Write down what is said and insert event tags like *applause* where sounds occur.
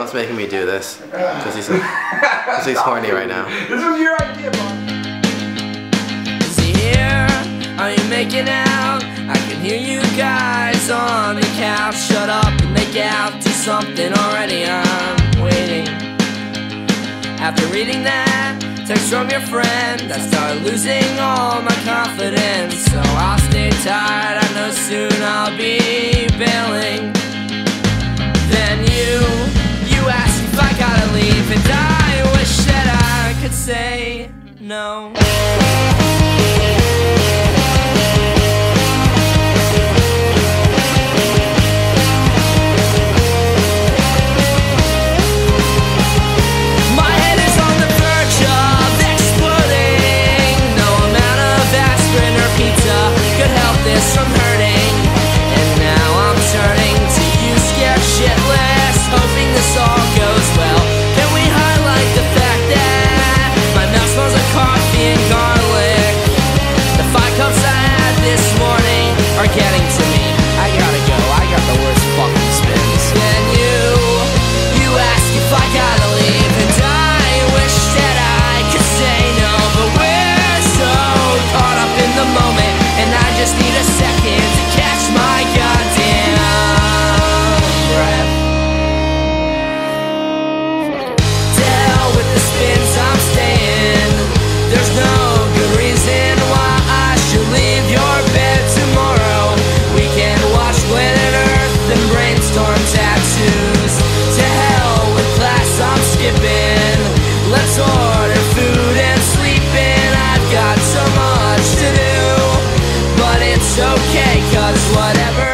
John's making me do this because he's, 'cause he's horny right now. *laughs* This was your idea, Bob. Is he here? Are you making out? I can hear you guys on the couch. Shut up and make out. Do something already. I'm waiting. After reading that text from your friend, I start losing all my confidence. So I'll stay tight. I know soon say no. tattoos To hell with class, I'm skipping. Let's order food and sleep in. I've got so much to do But it's okay, cause whatever